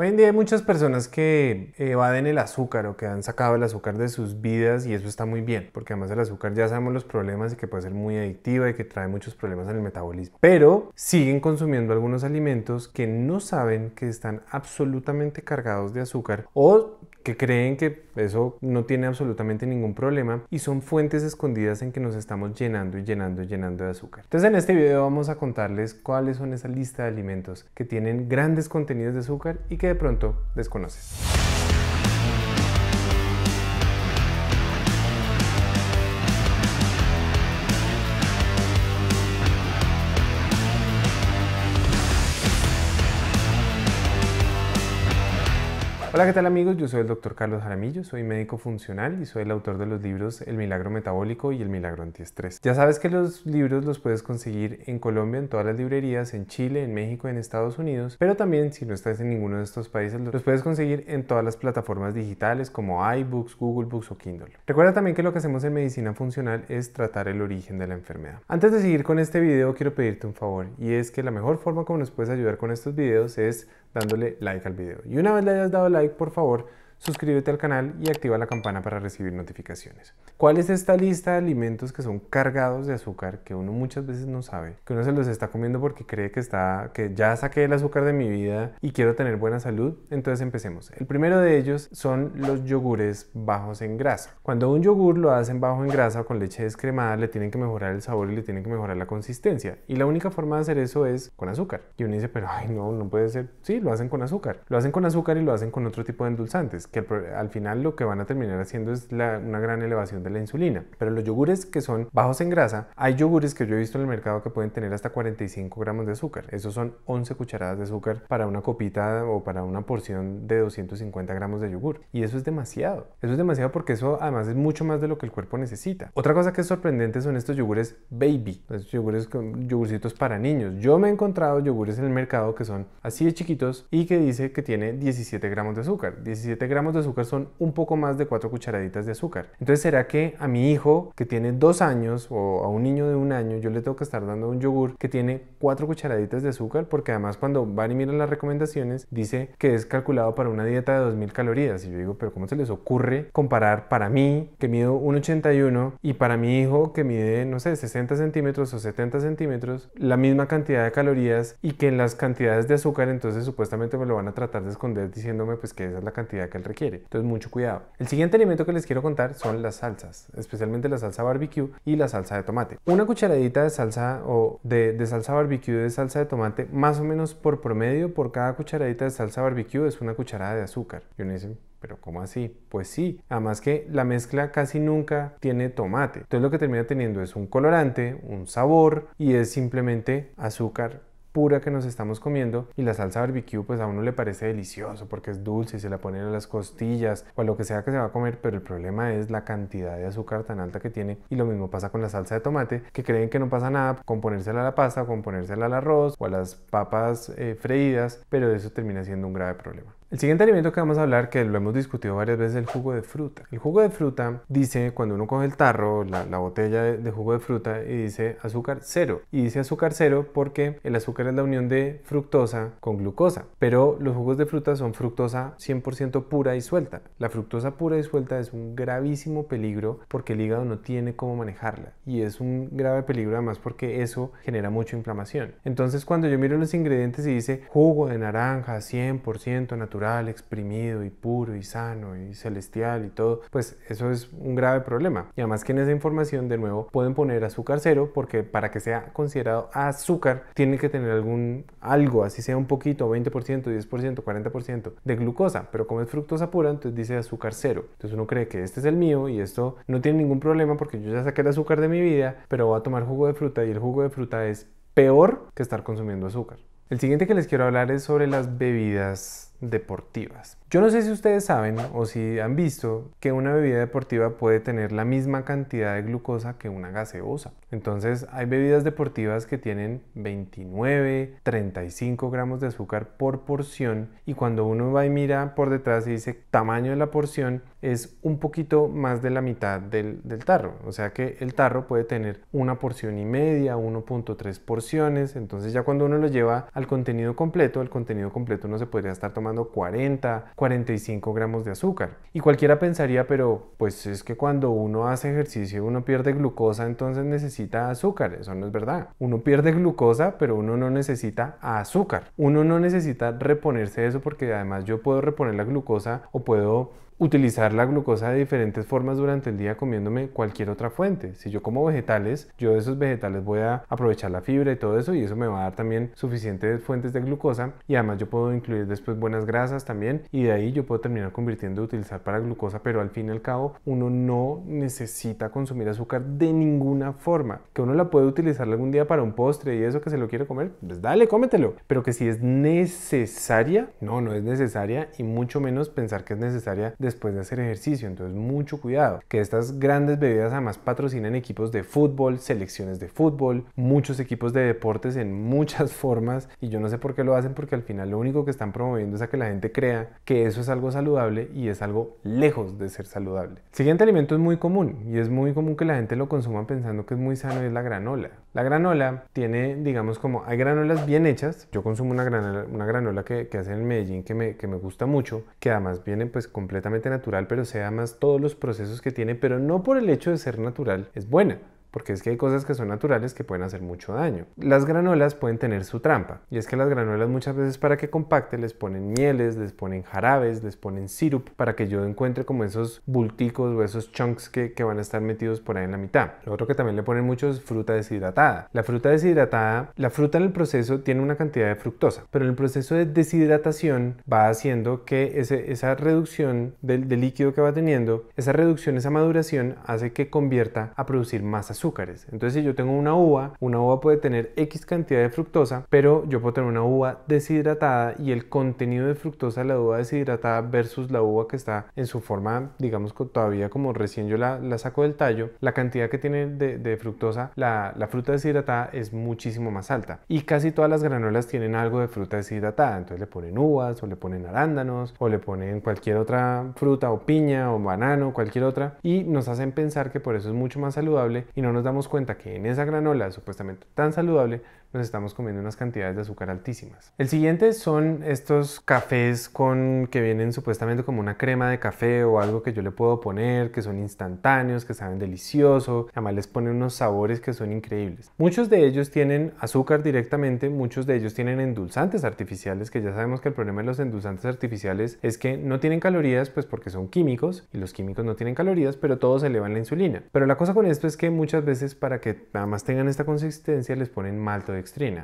Hoy en día hay muchas personas que evaden el azúcar o que han sacado el azúcar de sus vidas y eso está muy bien, porque además el azúcar ya sabemos los problemas y que puede ser muy adictiva y que trae muchos problemas en el metabolismo. Pero siguen consumiendo algunos alimentos que no saben que están absolutamente cargados de azúcar o que creen que eso no tiene absolutamente ningún problema y son fuentes escondidas en que nos estamos llenando y llenando y llenando de azúcar. Entonces en este video vamos a contarles cuáles son esa lista de alimentos que tienen grandes contenidos de azúcar y que de pronto desconoces. Hola, ¿qué tal amigos? Yo soy el doctor Carlos Jaramillo, soy médico funcional y soy el autor de los libros El Milagro Metabólico y El Milagro Antiestrés. Ya sabes que los libros los puedes conseguir en Colombia, en todas las librerías, en Chile, en México, en Estados Unidos, pero también si no estás en ninguno de estos países, los puedes conseguir en todas las plataformas digitales como iBooks, Google Books o Kindle. Recuerda también que lo que hacemos en medicina funcional es tratar el origen de la enfermedad. Antes de seguir con este video, quiero pedirte un favor y es que la mejor forma como nos puedes ayudar con estos videos es dándole like al video. Y una vez le hayas dado like, por favor, suscríbete al canal y activa la campana para recibir notificaciones. ¿Cuál es esta lista de alimentos que son cargados de azúcar que uno muchas veces no sabe? Que uno se los está comiendo porque cree que está que ya saqué el azúcar de mi vida y quiero tener buena salud. Entonces empecemos. El primero de ellos son los yogures bajos en grasa. Cuando un yogur lo hacen bajo en grasa con leche descremada, le tienen que mejorar el sabor y le tienen que mejorar la consistencia. Y la única forma de hacer eso es con azúcar. Y uno dice, pero ay, no, no puede ser. Sí, lo hacen con azúcar. Lo hacen con azúcar y lo hacen con otro tipo de endulzantes que al final lo que van a terminar haciendo es una gran elevación de la insulina. Pero los yogures que son bajos en grasa, hay yogures que yo he visto en el mercado que pueden tener hasta 45 gramos de azúcar. Esos son 11 cucharadas de azúcar para una copita o para una porción de 250 gramos de yogur. Y eso es demasiado. Eso es demasiado porque eso además es mucho más de lo que el cuerpo necesita. Otra cosa que es sorprendente son estos yogures baby, estos yogures yogurcitos para niños. Yo me he encontrado yogures en el mercado que son así de chiquitos y que dice que tiene 17 gramos de azúcar. 17 gramos de azúcar son un poco más de 4 cucharaditas de azúcar. Entonces, ¿será que a mi hijo que tiene 2 años o a un niño de un año yo le tengo que estar dando un yogur que tiene 4 cucharaditas de azúcar? Porque además cuando van y miran las recomendaciones dice que es calculado para una dieta de 2000 calorías. Y yo digo, pero ¿cómo se les ocurre comparar para mí que mido 1,81 y para mi hijo que mide, no sé, 60 centímetros o 70 centímetros, la misma cantidad de calorías y que en las cantidades de azúcar entonces supuestamente me lo van a tratar de esconder diciéndome pues que esa es la cantidad que él requiere? Entonces, mucho cuidado. El siguiente alimento que les quiero contar son las salsas, especialmente la salsa barbecue y la salsa de tomate. Una cucharadita de salsa o de, de salsa barbecue de salsa de tomate, más o menos por promedio, por cada cucharadita de salsa barbecue es una cucharada de azúcar. Y uno dice, pero ¿cómo así? Pues sí, además que la mezcla casi nunca tiene tomate. Entonces lo que termina teniendo es un colorante, un sabor y es simplemente azúcar pura que nos estamos comiendo y la salsa barbecue pues a uno le parece delicioso porque es dulce y se la ponen a las costillas o a lo que sea que se va a comer, pero el problema es la cantidad de azúcar tan alta que tiene y lo mismo pasa con la salsa de tomate que creen que no pasa nada con ponérsela a la pasta, con ponérsela al arroz o a las papas eh, freídas, pero eso termina siendo un grave problema. El siguiente alimento que vamos a hablar, que lo hemos discutido varias veces, es el jugo de fruta. El jugo de fruta dice, cuando uno coge el tarro, la, botella de, jugo de fruta, y dice azúcar cero. Y dice azúcar cero porque el azúcar es la unión de fructosa con glucosa. Pero los jugos de fruta son fructosa 100% pura y suelta. La fructosa pura y suelta es un gravísimo peligro porque el hígado no tiene cómo manejarla. Y es un grave peligro además porque eso genera mucha inflamación. Entonces cuando yo miro los ingredientes y dice jugo de naranja 100% natural, exprimido y puro y sano y celestial y todo, pues eso es un grave problema. Y además que en esa información de nuevo pueden poner azúcar cero porque para que sea considerado azúcar tiene que tener algún algo, así sea un poquito, 20%, 10%, 40% de glucosa, pero como es fructosa pura, entonces dice azúcar cero. Entonces uno cree que este es el mío y esto no tiene ningún problema porque yo ya saqué el azúcar de mi vida, pero voy a tomar jugo de fruta y el jugo de fruta es peor que estar consumiendo azúcar. El siguiente que les quiero hablar es sobre las bebidas deportivas. Yo no sé si ustedes saben o si han visto que una bebida deportiva puede tener la misma cantidad de glucosa que una gaseosa. Entonces hay bebidas deportivas que tienen 29, 35 gramos de azúcar por porción y cuando uno va y mira por detrás y dice tamaño de la porción es un poquito más de la mitad del, tarro. O sea que el tarro puede tener una porción y media, 1.3 porciones. Entonces ya cuando uno lo lleva al contenido completo, el contenido completo no se podría estar tomando tomando 40, 45 gramos de azúcar. Y cualquiera pensaría, pero pues es que cuando uno hace ejercicio uno pierde glucosa, entonces necesita azúcar. Eso no es verdad. Uno pierde glucosa, pero uno no necesita azúcar. Uno no necesita reponerse eso porque además yo puedo reponer la glucosa o puedo utilizar la glucosa de diferentes formas durante el día comiéndome cualquier otra fuente. Si yo como vegetales, yo de esos vegetales voy a aprovechar la fibra y todo eso y eso me va a dar también suficientes fuentes de glucosa y además yo puedo incluir después buenas grasas también y de ahí yo puedo terminar convirtiendo de utilizar para glucosa, pero al fin y al cabo uno no necesita consumir azúcar de ninguna forma. Que uno la puede utilizar algún día para un postre y eso que se lo quiere comer, pues dale, cómetelo. Pero que si es necesaria, no, no es necesaria y mucho menos pensar que es necesaria después de hacer ejercicio. Entonces, mucho cuidado. Que estas grandes bebidas además patrocinan equipos de fútbol, selecciones de fútbol, muchos equipos de deportes en muchas formas. Y yo no sé por qué lo hacen, porque al final lo único que están promoviendo es a que la gente crea que eso es algo saludable y es algo lejos de ser saludable. El siguiente alimento es muy común y es muy común que la gente lo consuma pensando que es muy sano y es la granola. La granola tiene, digamos, como hay granolas bien hechas. Yo consumo una granola, una granola que, que hacen en Medellín que me, que me gusta mucho, que además viene pues completamente natural, pero sea más todos los procesos que tiene, pero no por el hecho de ser natural, es buena porque es que hay cosas que son naturales que pueden hacer mucho daño. Las granolas pueden tener su trampa, y es que las granolas muchas veces para que compacte les ponen mieles, les ponen jarabes, les ponen sirup, para que yo encuentre como esos bulticos o esos chunks que, que van a estar metidos por ahí en la mitad. Lo otro que también le ponen mucho es fruta deshidratada. La fruta deshidratada, la fruta en el proceso tiene una cantidad de fructosa, pero en el proceso de deshidratación va haciendo que ese, esa reducción del, del líquido que va teniendo, esa reducción, esa maduración hace que convierta a producir más azúcar azúcares. Entonces, si yo tengo una uva, una uva puede tener X cantidad de fructosa, pero yo puedo tener una uva deshidratada y el contenido de fructosa de la uva deshidratada versus la uva que está en su forma, digamos, todavía como recién yo la, la saco del tallo, la cantidad que tiene de, de fructosa la, la, fruta deshidratada es muchísimo más alta. Y casi todas las granolas tienen algo de fruta deshidratada. Entonces le ponen uvas o le ponen arándanos o le ponen cualquier otra fruta o piña o banano, cualquier otra. Y nos hacen pensar que por eso es mucho más saludable y no no nos damos cuenta que en esa granola supuestamente tan saludable nos estamos comiendo unas cantidades de azúcar altísimas. El siguiente son estos cafés con que vienen supuestamente como una crema de café o algo que yo le puedo poner, que son instantáneos, que saben delicioso, además les ponen unos sabores que son increíbles. Muchos de ellos tienen azúcar directamente, muchos de ellos tienen endulzantes artificiales, que ya sabemos que el problema de los endulzantes artificiales es que no tienen calorías, pues porque son químicos y los químicos no tienen calorías, pero todos elevan la insulina. Pero la cosa con esto es que muchas veces para que nada más tengan esta consistencia les ponen malto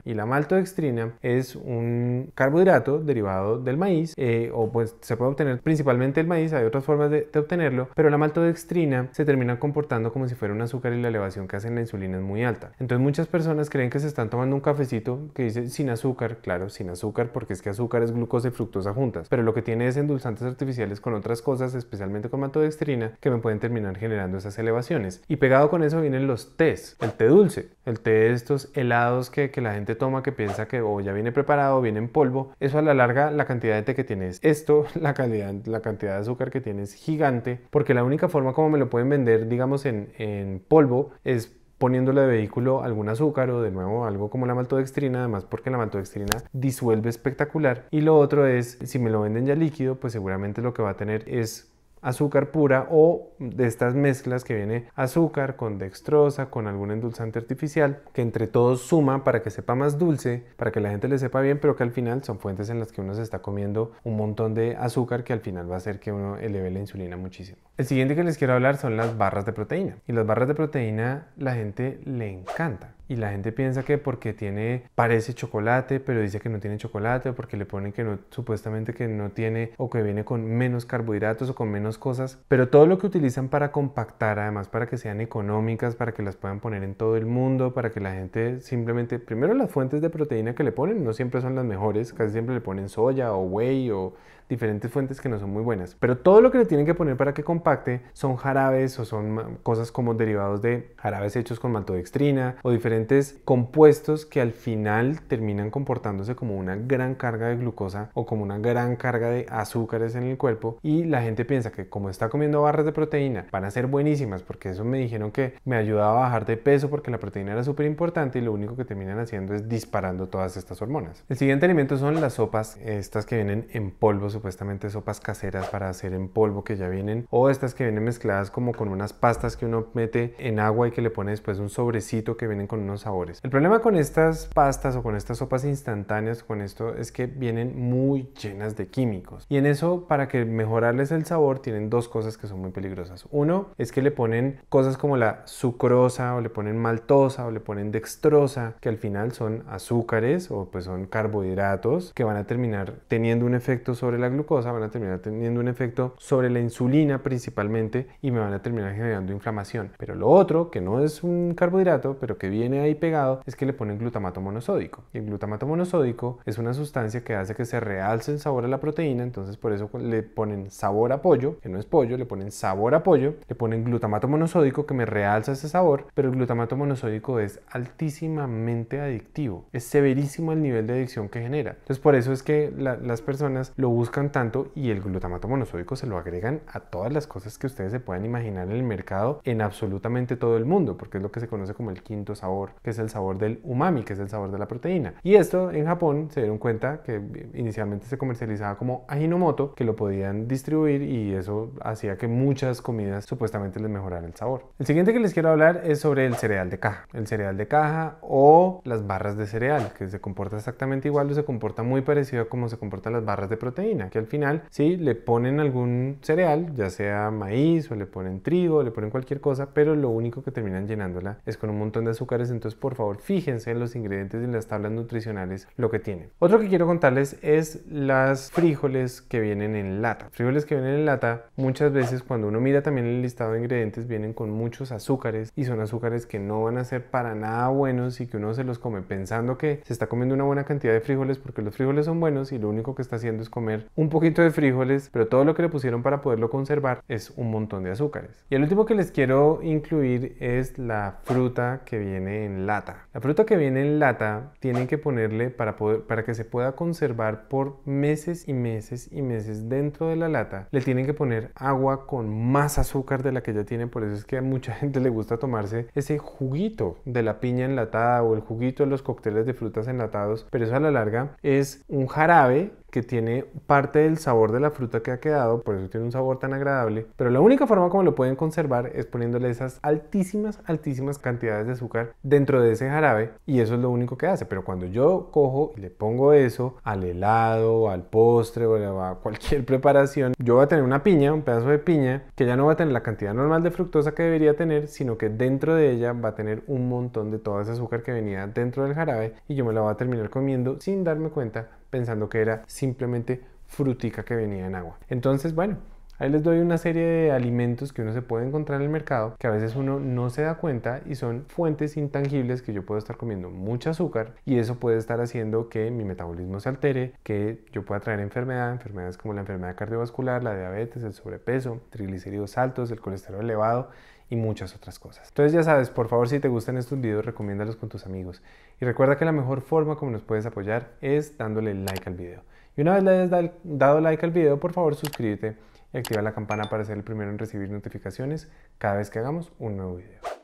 y la maltodextrina es un carbohidrato derivado del maíz, eh, o pues se puede obtener principalmente el maíz, hay otras formas de, obtenerlo, pero la maltodextrina se termina comportando como si fuera un azúcar y la elevación que hacen la insulina es muy alta. Entonces muchas personas creen que se están tomando un cafecito que dice sin azúcar, claro, sin azúcar, porque es que azúcar es glucosa y fructosa juntas, pero lo que tiene es endulzantes artificiales con otras cosas, especialmente con maltodextrina, que me pueden terminar generando esas elevaciones. Y pegado con eso vienen los tés, el té dulce, el té de estos helados que que, la gente toma que piensa que o ya viene preparado viene en polvo, eso a la larga la cantidad de té que tienes, esto, la, calidad, la cantidad de azúcar que tienes gigante, porque la única forma como me lo pueden vender, digamos, en, en polvo es poniéndole de vehículo algún azúcar o de nuevo algo como la maltodextrina, además porque la maltodextrina disuelve espectacular. Y lo otro es, si me lo venden ya líquido, pues seguramente lo que va a tener es azúcar pura o de estas mezclas que viene azúcar con dextrosa, con algún endulzante artificial, que entre todos suma para que sepa más dulce, para que la gente le sepa bien, pero que al final son fuentes en las que uno se está comiendo un montón de azúcar que al final va a hacer que uno eleve la insulina muchísimo. El siguiente que les quiero hablar son las barras de proteína. Y las barras de proteína la gente le encanta. Y la gente piensa que porque tiene, parece chocolate, pero dice que no tiene chocolate, o porque le ponen que no, supuestamente que no tiene, o que viene con menos carbohidratos o con menos cosas. Pero todo lo que utilizan para compactar, además para que sean económicas, para que las puedan poner en todo el mundo, para que la gente simplemente, primero las fuentes de proteína que le ponen no siempre son las mejores, casi siempre le ponen soya o whey o diferentes fuentes que no son muy buenas. Pero todo lo que le tienen que poner para que compacte son jarabes o son cosas como derivados de jarabes hechos con maltodextrina o diferentes compuestos que al final terminan comportándose como una gran carga de glucosa o como una gran carga de azúcares en el cuerpo y la gente piensa que como está comiendo barras de proteína van a ser buenísimas porque eso me dijeron que me ayudaba a bajar de peso porque la proteína era súper importante y lo único que terminan haciendo es disparando todas estas hormonas. El siguiente alimento son las sopas, estas que vienen en polvo, supuestamente sopas caseras para hacer en polvo que ya vienen o estas que vienen mezcladas como con unas pastas que uno mete en agua y que le pone después un sobrecito que vienen con unos sabores. El problema con estas pastas o con estas sopas instantáneas con esto es que vienen muy llenas de químicos y en eso para que mejorarles el sabor tienen dos cosas que son muy peligrosas. Uno es que le ponen cosas como la sucrosa o le ponen maltosa o le ponen dextrosa que al final son azúcares o pues son carbohidratos que van a terminar teniendo un efecto sobre la glucosa, van a terminar teniendo un efecto sobre la insulina principalmente y me van a terminar generando inflamación. Pero lo otro, que no es un carbohidrato, pero que viene ahí pegado, es que le ponen glutamato monosódico. Y el glutamato monosódico es una sustancia que hace que se realce el sabor a la proteína, entonces por eso le ponen sabor a pollo, que no es pollo, le ponen sabor a pollo, le ponen glutamato monosódico que me realza ese sabor, pero el glutamato monosódico es altísimamente adictivo, es severísimo el nivel de adicción que genera. Entonces por eso es que las personas lo buscan tanto y el glutamato monosódico se lo agregan a todas las cosas que ustedes se puedan imaginar en el mercado en absolutamente todo el mundo, porque es lo que se conoce como el quinto sabor, que es el sabor del umami, que es el sabor de la proteína. Y esto en Japón se dieron cuenta que inicialmente se comercializaba como Ajinomoto, que lo podían distribuir y eso hacía que muchas comidas supuestamente les mejorara el sabor. El siguiente que les quiero hablar es sobre el cereal de caja. El cereal de caja o las barras de cereal, que se comporta exactamente igual o se comporta muy parecido a cómo se comportan las barras de proteína, que al final sí le ponen algún cereal, ya sea maíz o le ponen trigo, le ponen cualquier cosa, pero lo único que terminan llenándola es con un montón de azúcares, entonces por favor fíjense en los ingredientes y en las tablas nutricionales lo que tienen. Otro que quiero contarles es las frijoles que vienen en lata. Frijoles que vienen en lata, muchas veces cuando uno mira también el listado de ingredientes vienen con muchos azúcares y son azúcares que no van a ser para nada buenos y que uno se los come pensando que se está comiendo una buena cantidad de frijoles porque los frijoles son buenos y lo único que está haciendo es comer un poquito de frijoles, pero todo lo que le pusieron para poderlo conservar es un montón de azúcares. Y el último que les quiero incluir es la fruta que viene en lata. La fruta que viene en lata tienen que ponerle para, poder, para que se pueda conservar por meses y meses y meses dentro de la lata. Le tienen que poner agua con más azúcar de la que ya tiene, por eso es que a mucha gente le gusta tomarse ese juguito de la piña enlatada o el juguito de los cócteles de frutas enlatados, pero eso a la larga es un jarabe que tiene parte del sabor de la fruta que ha quedado, por eso tiene un sabor tan agradable. Pero la única forma como lo pueden conservar es poniéndole esas altísimas, altísimas cantidades de azúcar dentro de ese jarabe y eso es lo único que hace. Pero cuando yo cojo y le pongo eso al helado, al postre o a cualquier preparación, yo voy a tener una piña, un pedazo de piña, que ya no va a tener la cantidad normal de fructosa que debería tener, sino que dentro de ella va a tener un montón de todo ese azúcar que venía dentro del jarabe y yo me la voy a terminar comiendo sin darme cuenta pensando que era simplemente frutica que venía en agua. Entonces, bueno, Ahí les doy una serie de alimentos que uno se puede encontrar en el mercado que a veces uno no se da cuenta y son fuentes intangibles que yo puedo estar comiendo mucho azúcar y eso puede estar haciendo que mi metabolismo se altere, que yo pueda traer enfermedad, enfermedades como la enfermedad cardiovascular, la diabetes, el sobrepeso, triglicéridos altos, el colesterol elevado y muchas otras cosas. Entonces ya sabes, por favor si te gustan estos videos recomiéndalos con tus amigos y recuerda que la mejor forma como nos puedes apoyar es dándole like al video. Y una vez le hayas dado like al video, por favor suscríbete y activa la campana para ser el primero en recibir notificaciones cada vez que hagamos un nuevo video.